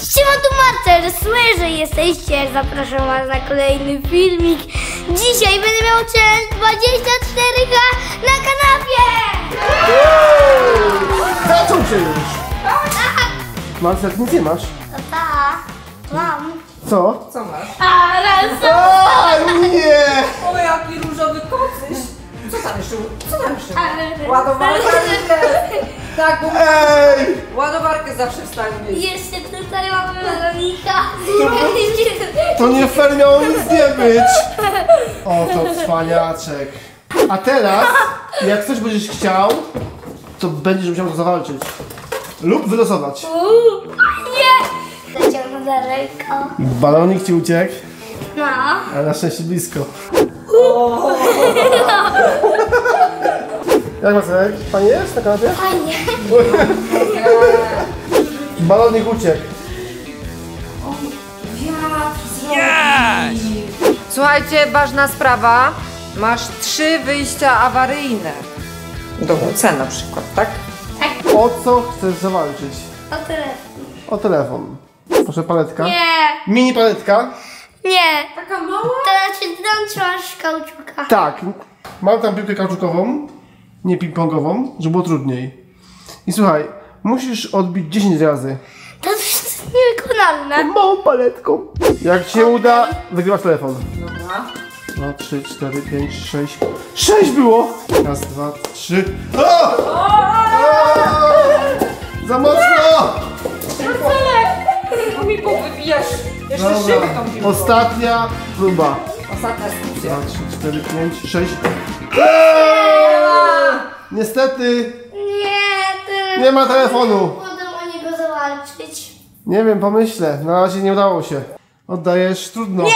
Siema tu Marcel, słyszę, że jesteście, zapraszam was na kolejny filmik. Dzisiaj będę miał challenge 24H na kanapie! Zaczął się już! Marcel, nic nie masz. Tata, mam. Co? Co masz? A, raz, A nie! O, jaki różowy kocyś! Co tam jeszcze? Co tam jeszcze? Ładowarka jest! Tak, bo Ej! ładowarkę zawsze wstawię. Jeszcze tutaj mamy balonika. To nie fair miało nic nie być! Oto cwaniaczek. A teraz, jak coś będziesz chciał, to będziesz musiał to zawalczyć. Lub wylosować. Uuu, Nie! Zaciągnę daleko. Balonik ci uciekł, No. ale na szczęście blisko. Jak Marcelek? Pani jest na kanapie? Fajnie. Balonik uciekł. Słuchajcie, ważna sprawa. Masz trzy wyjścia awaryjne. Do WC na przykład, tak? O co chcesz zawalczyć? O telefon. O telefon. Proszę paletka. Nie, Mini paletka. Nie. Taka mała? To znaczy tam trzymasz kauczuka. Tak. Mam tam piłkę kauczukową, nie ping-pongową, żeby było trudniej. I słuchaj, musisz odbić 10 razy. To jest niewykonalne. Małą paletką. Jak ci się uda, wygrywasz telefon. Dobra. 2, 3, 4, 5, 6. 6 było! Raz, dwa, trzy. O! O! Za mocno! Bo mi powybijasz. Jeszcze Dobra. szybę tą piłką. Ostatnia próba. Ostatnia skutnia. 2, 3, 4, 5, 6. Eee! Niestety Nie, nie ma telefonu. Potem o niego zawalczyć. Nie wiem, pomyślę. Na razie nie udało się. Oddajesz? Trudno. Nie!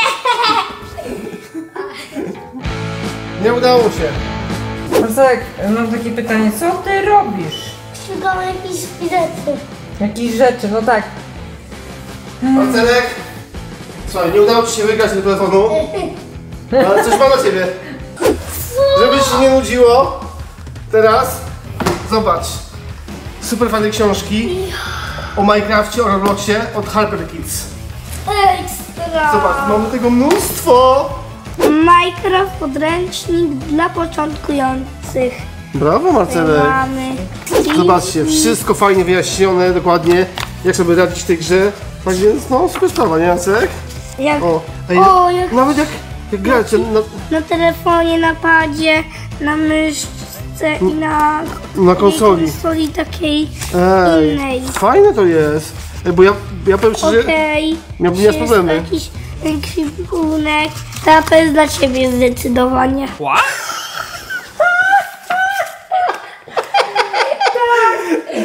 Nie udało się. Marcelek, mam takie pytanie. Co ty robisz? Szukam jakiejś rzeczy. Jakieś rzeczy, no tak. Marcelek, słuchaj, nie udało ci się wygrać tego telefonu, ale coś mam dla ciebie. Żeby ci nie nudziło, teraz zobacz. Super fajne książki o Minecrafcie, o Robloxie od Harper Kids. Ekstra. Zobacz, mamy tego mnóstwo. Minecraft podręcznik dla początkujących. Brawo Marcelek. Mamy. Zobaczcie, wszystko fajnie wyjaśnione, dokładnie, jak sobie radzić w tej grze. Tak więc, no, super sprawa, nie Marcelek? Jak O, ej, O, jak- nawet jak, jak gracie na, na telefonie, na padzie, na myszce i na na konsoli. konsoli takiej Ej, innej. fajne to jest. Ej, bo ja, ja powiem szczerze, Okej. miałbym Jest problemy. jakiś ekwipunek. Ta to jest dla ciebie zdecydowanie.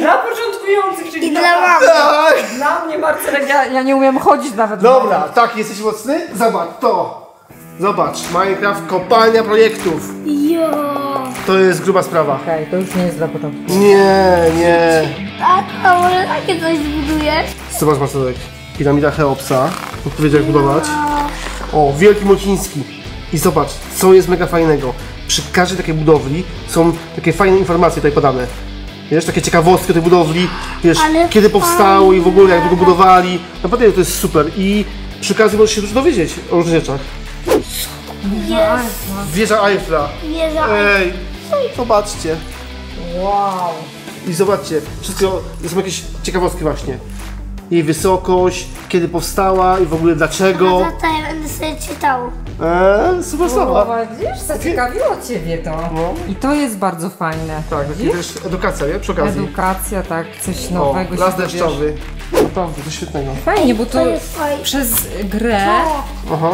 Dla początkujących, czyli I dla mamy. Tak. Dla mnie, Marcelek, ja, ja nie umiem chodzić nawet. Dobra, tak, jesteś mocny? Zobacz, to. Zobacz, Minecraft kopalnia projektów. Jo. To jest gruba sprawa. Okej, to już nie jest dla początku. Nie, nie. A to może takie coś zbudujesz? Zobacz Marcelek, piramida Cheopsa. Odpowiedział jak budować. O, Wielki Mociński. I zobacz, co jest mega fajnego. Przy każdej takiej budowli są takie fajne informacje tutaj podane. Wiesz, takie ciekawostki tej budowli, wiesz, Ale kiedy powstało i w ogóle jak fajne. go budowali. Naprawdę to jest super i przy okazji możesz się dużo dowiedzieć o różnych rzeczach. Jest. Wieża Eiffla. Wieża. Ej, zobaczcie. Wow. I zobaczcie, wszystko, są jakieś ciekawostki właśnie. Jej wysokość, kiedy powstała i w ogóle dlaczego. Tata, ja będę sobie czytał. Eee, super sprawa. O, widzisz, zaciekawiło Ciebie to. No. I to jest bardzo fajne. Tak, i Widzisz? też edukacja, nie? Przy okazji. Edukacja, tak, coś O, nowego las się dowiesz. deszczowy. Naprawdę, coś świetnego. Fajnie, bo to To fajne. przez grę O, Aha.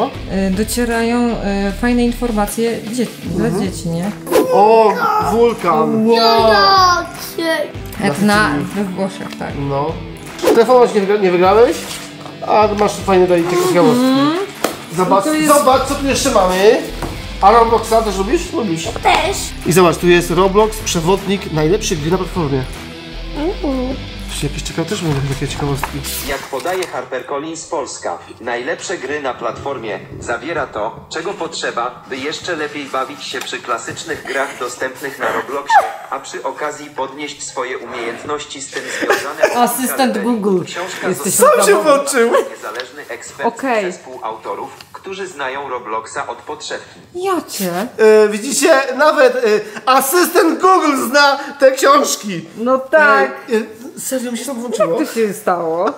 y, docierają y, fajne informacje dzie dla Mhm. dzieci, nie? O, wulkan. Jodacie. Etna we Włoszech, tak. No. Telefonu nie, wygra- nie wygrałeś, a masz fajne tutaj ciekawostki. Zobacz, No to jest- zobacz, co tu jeszcze mamy. A Robloxa też lubisz? Lubisz. Też. I zobacz, tu jest Roblox, przewodnik najlepszych gry na platformie. Patrzcie, jakieś ciekawe też będą takie ciekawostki. Jak podaje HarperCollins Polska, najlepsze gry na platformie zawiera to, czego potrzeba, by jeszcze lepiej bawić się przy klasycznych grach dostępnych na Robloxie, a przy okazji podnieść swoje umiejętności z tym związane. Asystent Google. Książka Jesteś została Sam się włączył. niezależny ekspert Okej. zespół autorów, którzy znają Robloxa od podszewki. Ja cię. E, widzicie, nawet e, asystent Google zna te książki. No tak. E, e, serio mi się to włączyło? Co się stało?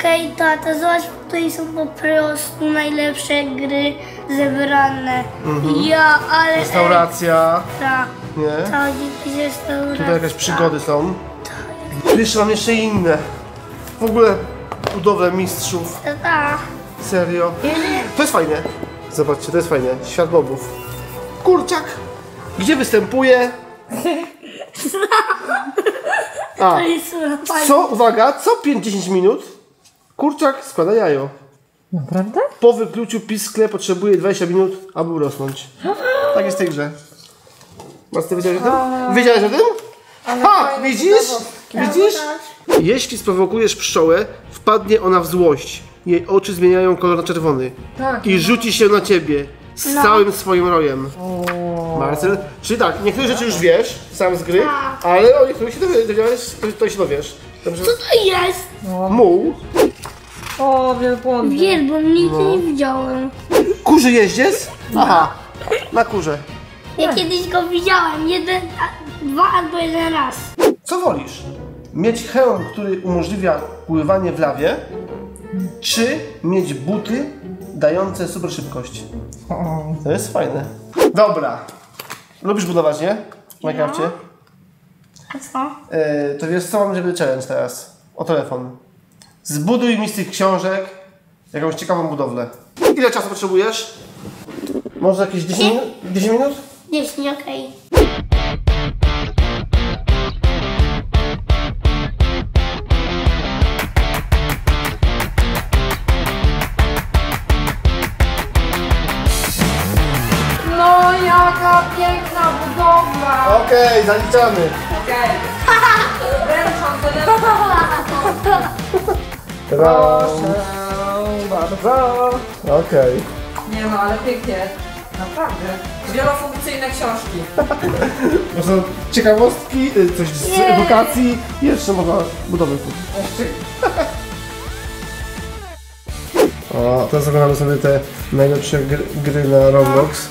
Okej, tata, zobacz, tutaj są po prostu najlepsze gry zebrane. Ja, ale Restauracja, ekstra. Nie? Tak. Tutaj jakieś przygody są. Jeszcze mam jeszcze inne. W ogóle budowę mistrzów. Tak. Serio. To jest fajne. Zobaczcie, to jest fajne. Świat bobów. Kurczak. Gdzie występuje? A, To jest fajne. co, uwaga, co 5-10 minut kurczak składa jajo. Naprawdę? Po wykluciu piskle potrzebuje 20 minut, aby urosnąć. Tak jest w tej grze. Masz ty wiedziałeś o tym? Wiedziałeś o tym? Ha! Widzisz? Widzisz? Jeśli sprowokujesz pszczołę, wpadnie ona w złość. Jej oczy zmieniają kolor na czerwony. Tak. I rzuci się na ciebie z całym swoim rojem. Marcel, czyli tak, niektóre rzeczy już wiesz, sam z gry, ale o niektórych się dowie- dowiedziałeś, to, to się dowiesz. Dobrze? Co to jest? Muł, O, wielbłądy. Wielbłąd, nigdy No. nie widziałem. kurzy jeździec? Aha, na kurze. Ja kiedyś go widziałem, jeden, a, dwa albo jeden raz. Co wolisz? Mieć hełm, który umożliwia pływanie w lawie, czy mieć buty dające super szybkość? To jest fajne. Dobra. Lubisz budować, nie? W Minecrafcie? A co? E, to wiesz co, mam żeby challenge teraz. O telefon. Zbuduj mi z tych książek jakąś ciekawą budowlę. Ile czasu potrzebujesz? Może jakieś 10 minut? 10 minut? 10, okej. No, jaka piękna budowla. Okej, zaliczamy. Okej. Telefon. Proszę bardzo. Okej. Nie no, ale pięknie. Naprawdę. Wielofunkcyjne książki. To są ciekawostki, y, coś z Nie. edukacji i jeszcze można budowy O, teraz oglądamy sobie te najlepsze gry, gry na Roblox.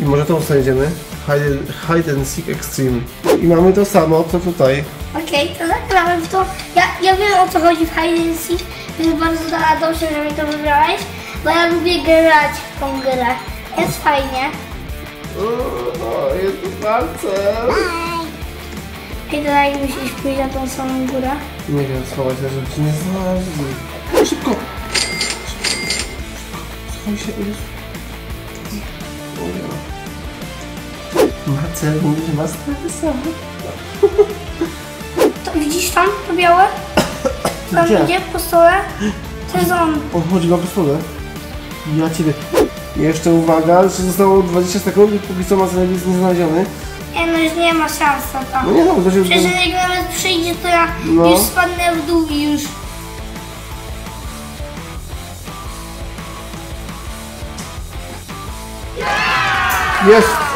I może to znajdziemy. Hide, hide and Seek Extreme. I mamy to samo, co tutaj. Okej, to zagramy w to. Ja, ja wiem o co chodzi w Hide and Seek, więc bardzo dobrze, że mi to wybrałeś, bo ja lubię grać w tą grę. Jest fajnie. O, jest tu Marcel. I tutaj musisz pójść na tą samą górę. Nie wiem, schować się, żeby ci nie znaleźli. Szybko! Schowaj się, nie. Marcel mówi, że ma strefy sam. To widzisz tam, to białe? Tam Gdzie? idzie po stole? To jest on. On chodzi na postulę. Ja ciebie. Jeszcze uwaga, że zostało 20 sekund i póki co Marcel jest nieznaleziony. Nie, no już nie ma szans na to. No nie no, to się... Przecież jak nawet przyjdzie, to ja No. już spadnę w dół i już. Jest!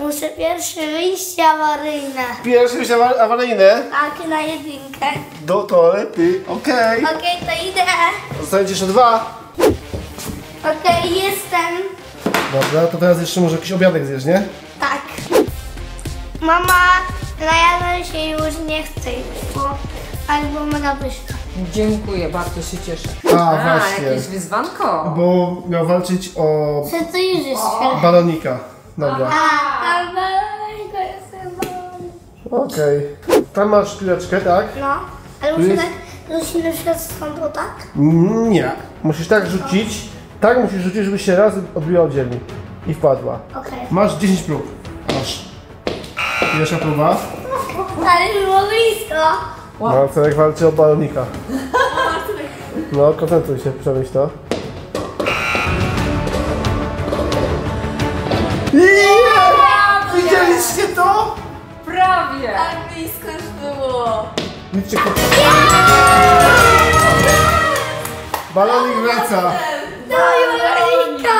Muszę pierwsze wyjście awaryjne. Pierwszy wyjście awa- awaryjne. Tak, na jedynkę. Do toalety. Okej. Okej, to idę. Zostają jeszcze dwa. Okej, jestem. Dobra, to teraz jeszcze może jakiś obiadek zjesz, nie? Tak. Mama, najadłem się już nie chcę, bo albo mega pyszna. Dziękuję, bardzo się cieszę. A, właśnie. jakieś wyzwanko. Bo miał walczyć o Co to już jest? balonika. Dobra. Okej. Tam masz pileczkę, tak? No, ale muszę jest- tak, muszę na przykład stąd o tak? Nie. Musisz tak rzucić. Tak musisz rzucić, żeby się raz odbiła od ziemi. I wpadła. Okej. Masz 10 prób. Masz. Pierwsza próba. Ale było blisko. Marcelek walczy o balonika. No, koncentruj się, przemyśl to. Liczcie kto. Balonik wraca. Daj, Marejka!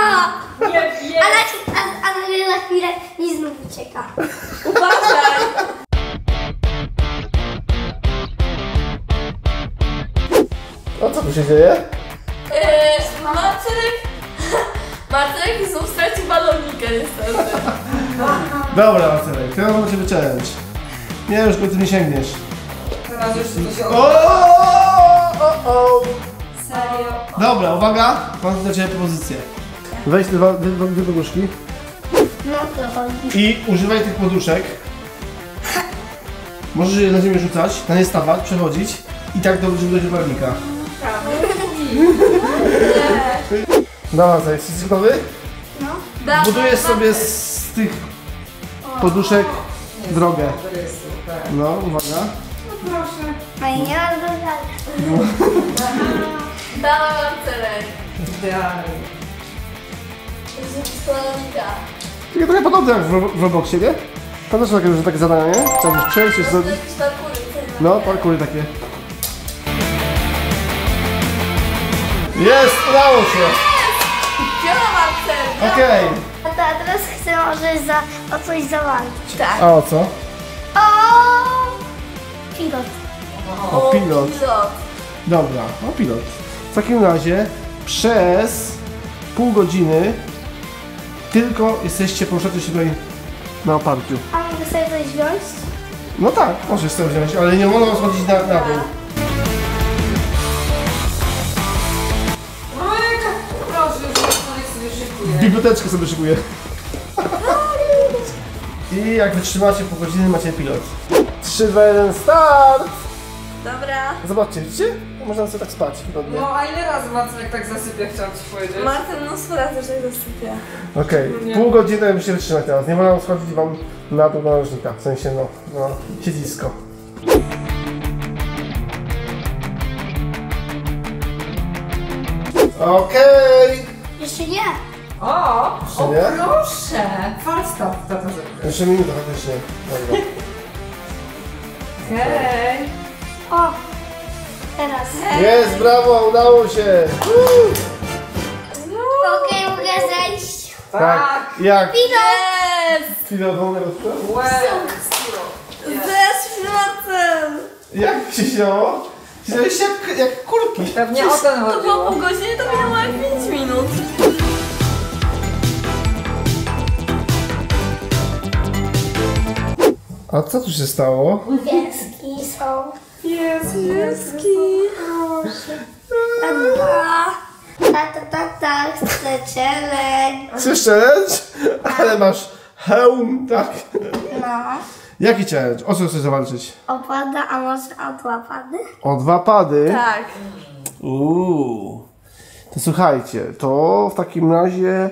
Nie wiem. na, a, a nagle na chwilę mi znów ucieka. Uważaj. A co tu się dzieje? Yy, Marcelek... Marcelek znów stracił balonika niestety. Dobra, Marcelek, teraz mam ciebie challenge. Nie, już go ty nie sięgniesz. Teraz już to się O, o, o. Serio? Dobra, uwaga, mam dla ciebie propozycję. Weź dwa, dwie, dwie, poduszki No to chodzi. i używaj tych poduszek. Możesz je na ziemię rzucać, na nie stawać, przechodzić i tak dobrze, do barwnika. Dobra, Marcelek, jesteś gotowy? Dawaj, Budujesz sobie z tych poduszek drogę. No, uwaga. No i nie ma do Dawaj Marcelek. Idealnie. Z balonika. Takie trochę podobne jak w, w Robloxie, nie? Pamiętasz takie, że takie zadania, nie? Trzeba przejść, coś zrobić. Jakieś parkury. No, parkury takie. Jest, udało się! Okej. A to- a teraz chcę może za, o coś zawalczyć. Tak. A o co? O! Pilot. O pilot. Dobra, o pilot. W takim razie przez pół godziny tylko jesteście, poruszacie się tutaj na oparciu. A mogę sobie coś wziąć? No tak, możesz sobie wziąć, ale nie wolno schodzić na, na dół. Biblioteczkę sobie szykuję. I jak wytrzymacie pół godziny, macie pilot. 3, 2, 1, start! Dobra. Zobaczcie, widzicie? Można sobie tak spać wygodnie. No a ile razy Marcelek tak zasypia, chciałam ci powiedzieć? Marcel mnóstwo razy też tak zasypia. Okej, pół godziny musicie wytrzymać teraz. Nie wolno schodzić wam na dół narożnika. W sensie, no, no, siedzisko. Okej! Jeszcze nie. O, o nie? proszę. Falstaff, tata rzekł. Jeszcze minuta faktycznie. Dobra. Hej. O! Teraz. Jest, brawo, udało się! Okej, mogę zejść. Tak, jak? Jest! Pilot wolnego sprzętu? Well. Zeszł Marcel! Jak się się jak, jak kurki. Pewnie o ten To było pół chodziło. godziny, to minęło jak 5 minut. A co tu się stało? Pieski są. Jest, pieski. Tak, tak, tak, tak, chcę challenge. Chcesz challenge? Ale masz hełm, tak? No. Jaki challenge? O co chcesz zawalczyć? Opada, a może o dwa pady? O dwa pady? Tak. Uuu. To słuchajcie, to w takim razie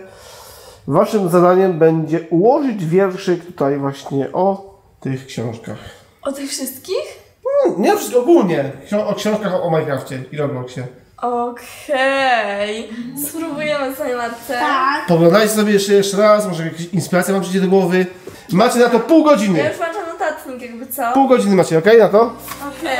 waszym zadaniem będzie ułożyć wierszyk tutaj właśnie o tych książkach. O tych wszystkich? No, nie wszystko, ogólnie. Ksio- O książkach o Minecrafcie i Robloxie. Okej. Spróbujemy sobie Marcel. Tak. Poglądajcie sobie jeszcze, jeszcze raz, może jakaś inspiracja wam przyjdzie do głowy. Macie na to pół Ja godziny. już włączam notatnik jakby co. Pół godziny macie, ok? Na to? Okej.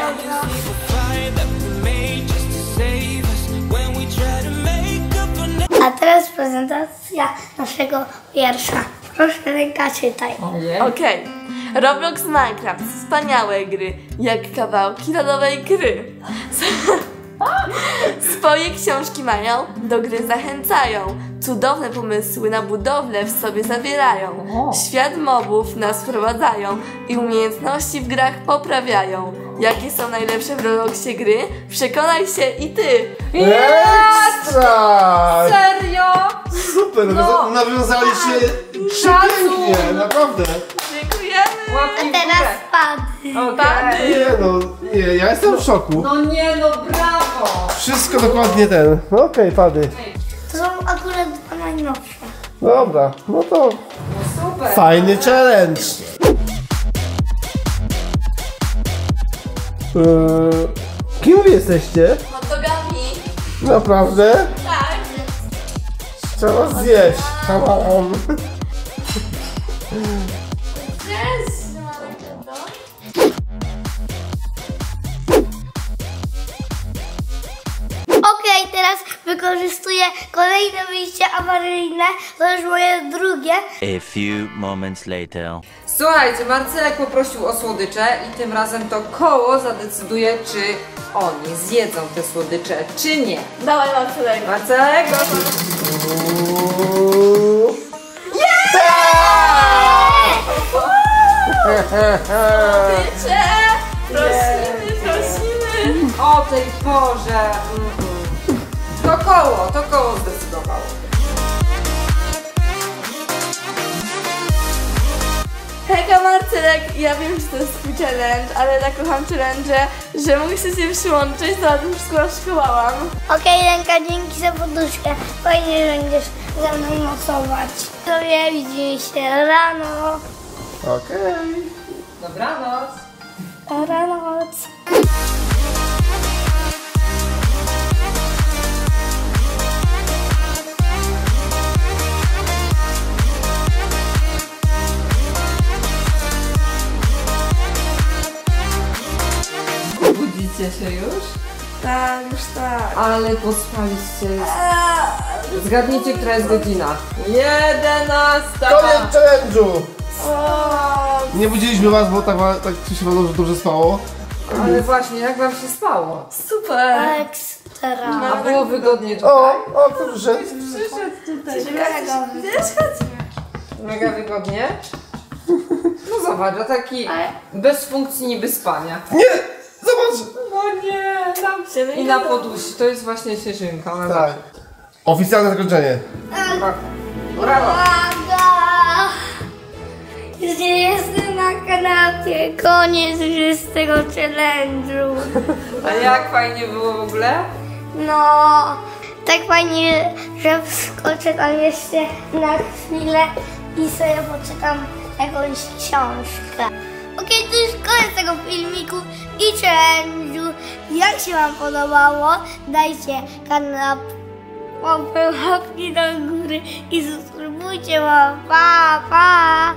A teraz prezentacja naszego wiersza. Proszę ręka czytaj. Okej. Roblox Minecraft. Wspaniałe gry. Jak kawałki lodowej gry. Swoje książki mają, do gry zachęcają. Cudowne pomysły na budowlę w sobie zawierają. Świat mobów nas wprowadzają i umiejętności w grach poprawiają. Jakie są najlepsze w Robloxie gry? Przekonaj się i ty! Ekstra! Serio? Super, No. nawiązaliście przepięknie, naprawdę. Dziękujemy! Łapki w Teraz górę. pady. Okej. Nie no, nie, ja jestem w szoku. No nie, no brawo. Wszystko dokładnie ten. No okej, pady. To są akurat dwa najnowsze. Dobra, no to Super. fajny challenge. Yy, kim wy jesteście? Hot dogami! Naprawdę? Tak! Trzeba zjeść. Come on. Wykorzystuję kolejne wyjście awaryjne, to już moje drugie. A few moments later. Słuchajcie, Marcelek poprosił o słodycze i tym razem to koło zadecyduje, czy oni zjedzą te słodycze, czy nie. Dawaj Marcelek. Marcelek, gotowy? Cze! Prosimy, prosimy. O tej porze! Koło, to koło zdecydowało. Hejka Marcelek, ja wiem, że to jest twój challenge, ale tak kocham challenge, że mogę się przyłączyć, to już wszystko szkołałam. Okej, Lenka, dzięki za poduszkę. Fajnie, że będziesz ze mną nocować. Sobie widzimy się rano. Okej. Dobranoc. Dobranoc. Budzicie się już? Tak, już tak. Ale pospaliście. Zgadnijcie, która jest godzina. Jedenasta! Koniec challenge'u! O, Nie budziliśmy was, bo tak, tak się wam dobrze, dobrze spało. Ale właśnie, jak wam się spało? super. Ekstra. A było wygodnie tutaj? O, o, kto przyszedł? Mega wygodnie? No zobacz, a taki bez funkcji niby spania. Nie! Zobacz! No nie, tam się I na podusi, to jest właśnie sierzynka. ona Tak. Oficjalne zakończenie. Brawo. Brawo. Uwaga! Już nie jestem na kanapie. Koniec już z tego challenge'u. A jak fajnie było w ogóle? No, tak fajnie, że wskoczę tam jeszcze na chwilę i sobie poczytam jakąś książkę. Okej, to już koniec tego filmiku i challenge'u. Jak się Wam podobało, dajcie kanał łapki do góry i subskrybujcie. Pa, pa!